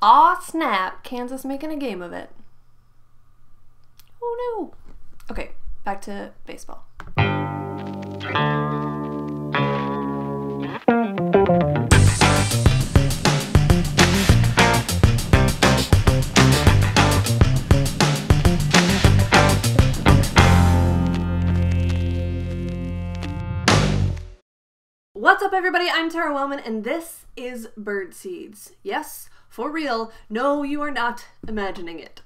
Aw, snap. Kansas making a game of it. Oh no. Okay, back to baseball. Up, everybody? I'm Tara Wellman, and this is Bird Seeds. Yes, for real. No, you are not imagining it.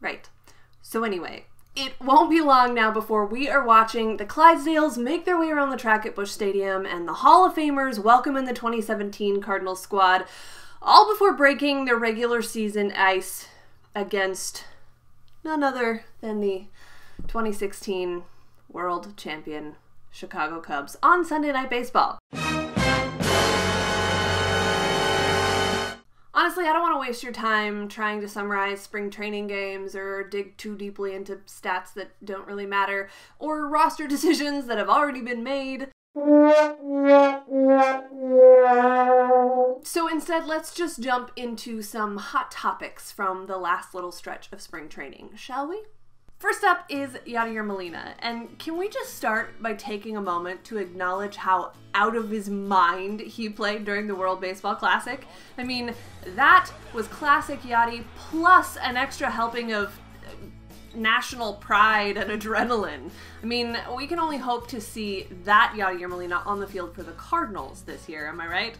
Right. So, anyway, it won't be long now before we are watching the Clydesdales make their way around the track at Busch Stadium and the Hall of Famers welcome in the 2017 Cardinals squad, all before breaking their regular season ice against none other than the 2016 world champion Chicago Cubs on Sunday Night Baseball. Honestly, I don't want to waste your time trying to summarize spring training games or dig too deeply into stats that don't really matter or roster decisions that have already been made. So instead, let's just jump into some hot topics from the last little stretch of spring training, shall we? First up is Yadier Molina, and can we just start by taking a moment to acknowledge how out of his mind he played during the World Baseball Classic? I mean, that was classic Yadi plus an extra helping of national pride and adrenaline. I mean, we can only hope to see that Yadier Molina on the field for the Cardinals this year, am I right?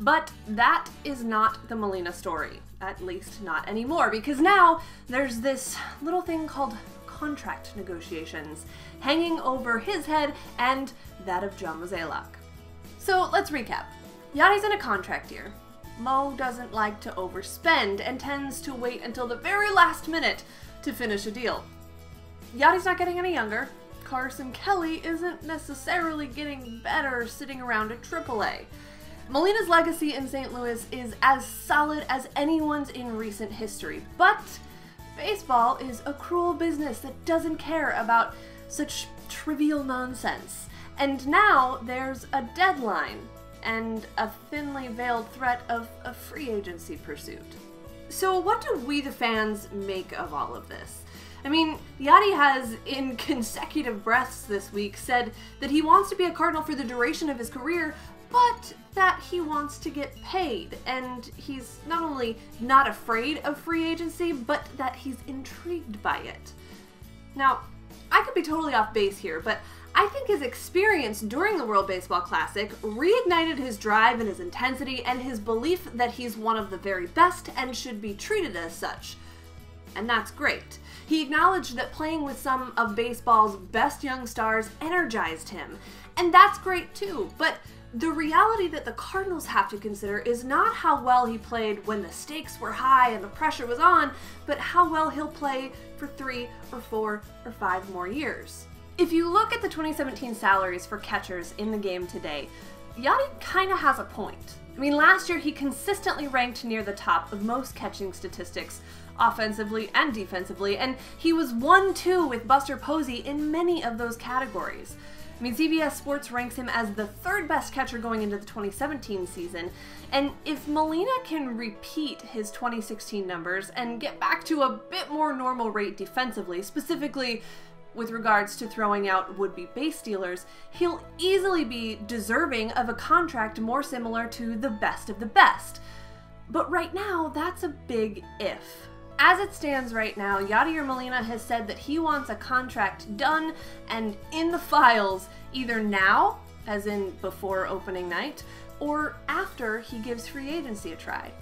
But that is not the Molina story. At least not anymore, because now there's this little thing called contract negotiations hanging over his head and that of John. So let's recap. Yadi's in a contract year. Mo doesn't like to overspend and tends to wait until the very last minute to finish a deal. Yadi's not getting any younger. Carson Kelly isn't necessarily getting better sitting around at AAA. Molina's legacy in St. Louis is as solid as anyone's in recent history, but baseball is a cruel business that doesn't care about such trivial nonsense. And now there's a deadline and a thinly veiled threat of a free agency pursuit. So, what do we, the fans, make of all of this? I mean, Yadi has, in consecutive breaths this week, said that he wants to be a Cardinal for the duration of his career, but that he wants to get paid. And he's not only not afraid of free agency, but that he's intrigued by it. Now, I could be totally off base here, but I think his experience during the World Baseball Classic reignited his drive and his intensity and his belief that he's one of the very best and should be treated as such. And that's great. He acknowledged that playing with some of baseball's best young stars energized him. And that's great too, but the reality that the Cardinals have to consider is not how well he played when the stakes were high and the pressure was on, but how well he'll play for three or four or five more years. If you look at the 2017 salaries for catchers in the game today, Yadi kind of has a point. I mean, last year he consistently ranked near the top of most catching statistics, offensively and defensively, and he was 1 2 with Buster Posey in many of those categories. I mean, CBS Sports ranks him as the third best catcher going into the 2017 season. And if Molina can repeat his 2016 numbers and get back to a bit more normal rate defensively, specifically with regards to throwing out would be base stealers, he'll easily be deserving of a contract more similar to the best of the best. But right now, that's a big if. As it stands right now, Yadier Molina has said that he wants a contract done and in the files either now, as in before opening night, or after he gives free agency a try.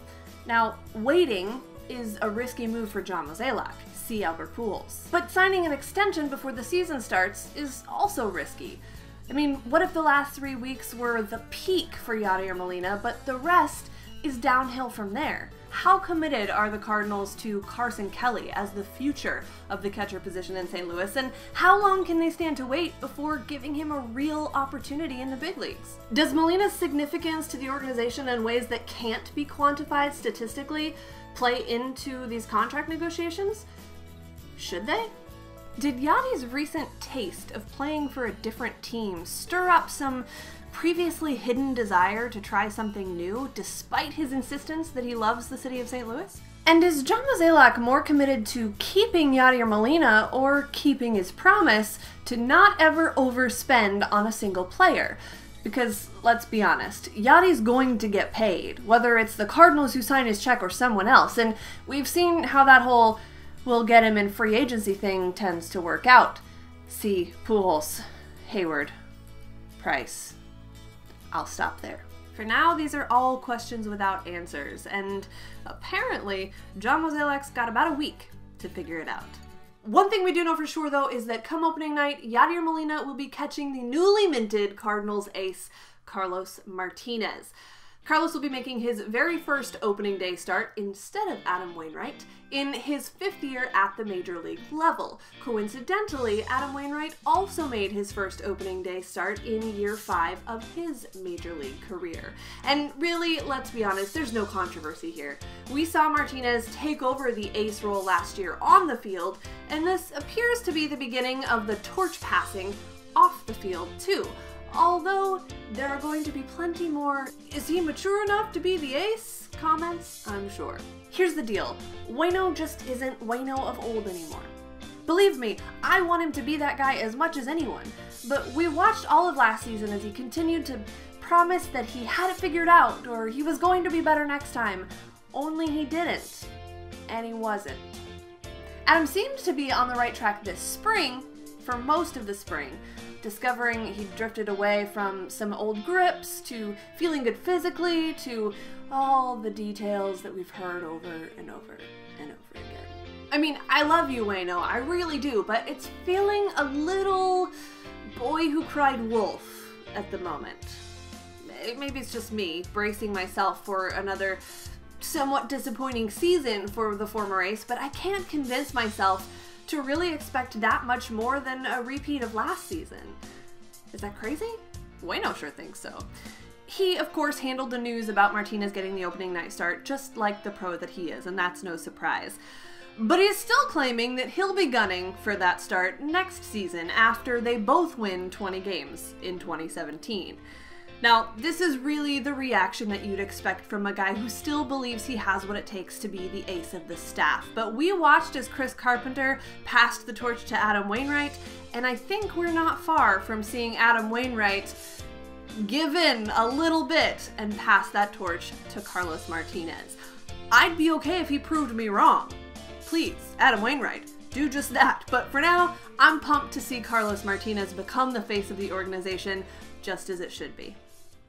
Now, waiting is a risky move for John Mozeliak, see Albert Pujols. But signing an extension before the season starts is also risky. I mean, what if the last three weeks were the peak for Yadier Molina, but the rest is downhill from there? How committed are the Cardinals to Carson Kelly as the future of the catcher position in St. Louis, and how long can they stand to wait before giving him a real opportunity in the big leagues? Does Molina's significance to the organization in ways that can't be quantified statistically play into these contract negotiations? Should they? Did Yadi's recent taste of playing for a different team stir up some previously hidden desire to try something new, despite his insistence that he loves the city of St. Louis? And is John Mozeliak more committed to keeping Yadier Molina or keeping his promise to not ever overspend on a single player? Because let's be honest, Yadi's going to get paid, whether it's the Cardinals who sign his check or someone else. And we've seen how that whole we'll get him in free agency thing tends to work out. See Pujols, Heyward, Price. I'll stop there. For now, these are all questions without answers, and apparently, John Mozeliak's got about a week to figure it out. One thing we do know for sure, though, is that come opening night, Yadier Molina will be catching the newly minted Cardinals ace, Carlos Martinez. Carlos will be making his very first opening day start instead of Adam Wainwright in his fifth year at the major league level. Coincidentally, Adam Wainwright also made his first opening day start in year five of his major league career. And really, let's be honest, there's no controversy here. We saw Martinez take over the ace role last year on the field, and this appears to be the beginning of the torch passing off the field, too. Although there are going to be plenty more, is he mature enough to be the ace? Comments, I'm sure. Here's the deal Wayno just isn't Wayno of old anymore. Believe me, I want him to be that guy as much as anyone, but we watched all of last season as he continued to promise that he had it figured out or he was going to be better next time, only he didn't. And he wasn't. Adam seemed to be on the right track this spring, for most of the spring, discovering he drifted away from some old grips to feeling good physically to all the details that we've heard over and over and over again. I mean, I love you, Wayno, I really do, but it's feeling a little boy who cried wolf at the moment. Eh, maybe it's just me bracing myself for another somewhat disappointing season for the former ace, but I can't convince myself to really expect that much more than a repeat of last season. Is that crazy? Wayno sure thinks so. He, of course, handled the news about Martinez getting the opening night start just like the pro that he is, and that's no surprise. But he's still claiming that he'll be gunning for that start next season after they both win 20 games in 2017. Now, this is really the reaction that you'd expect from a guy who still believes he has what it takes to be the ace of the staff. But we watched as Chris Carpenter passed the torch to Adam Wainwright, and I think we're not far from seeing Adam Wainwright give in a little bit and pass that torch to Carlos Martinez. I'd be okay if he proved me wrong. Please, Adam Wainwright, do just that. But for now, I'm pumped to see Carlos Martinez become the face of the organization, just as it should be.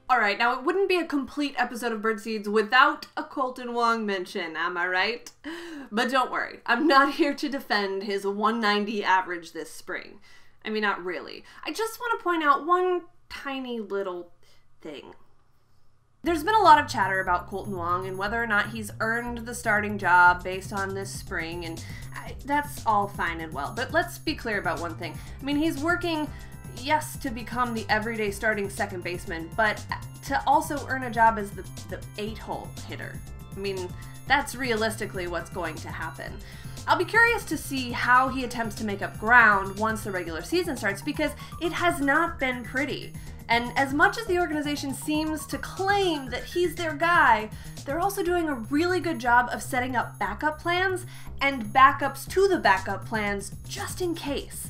Alright, now it wouldn't be a complete episode of Bird Seeds without a Kolten Wong mention, am I right? But don't worry, I'm not here to defend his 190 average this spring. I mean, not really. I just want to point out one tiny little thing. There's been a lot of chatter about Kolten Wong and whether or not he's earned the starting job based on this spring, and I, that's all fine and well. But let's be clear about one thing. I mean, he's working yes, to become the everyday starting second baseman, but to also earn a job as the, the eight hole hitter. I mean, that's realistically what's going to happen. I'll be curious to see how he attempts to make up ground once the regular season starts because it has not been pretty. And as much as the organization seems to claim that he's their guy, they're also doing a really good job of setting up backup plans and backups to the backup plans just in case.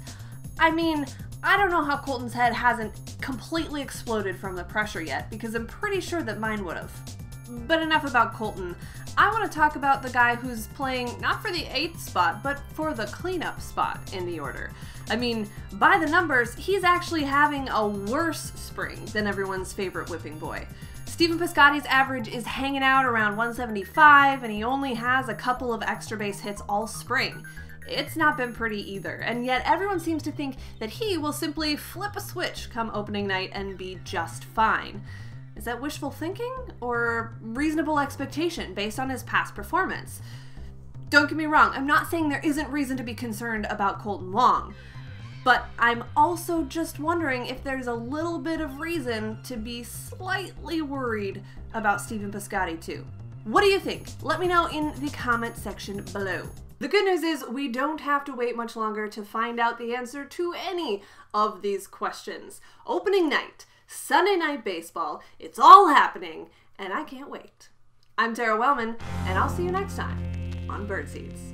I mean, I don't know how Kolten's head hasn't completely exploded from the pressure yet, because I'm pretty sure that mine would have. But enough about Kolten. I want to talk about the guy who's playing not for the eighth spot, but for the cleanup spot in the order. I mean, by the numbers, he's actually having a worse spring than everyone's favorite whipping boy. Stephen Piscotty's average is hanging out around 175, and he only has a couple of extra base hits all spring. It's not been pretty either, and yet everyone seems to think that he will simply flip a switch come opening night and be just fine. Is that wishful thinking or reasonable expectation based on his past performance? Don't get me wrong, I'm not saying there isn't reason to be concerned about Kolten Wong, but I'm also just wondering if there's a little bit of reason to be slightly worried about Stephen Piscotty too. What do you think? Let me know in the comment section below. The good news is we don't have to wait much longer to find out the answer to any of these questions. Opening night, Sunday night baseball, it's all happening, and I can't wait. I'm Tara Wellman, and I'll see you next time on Bird Seeds.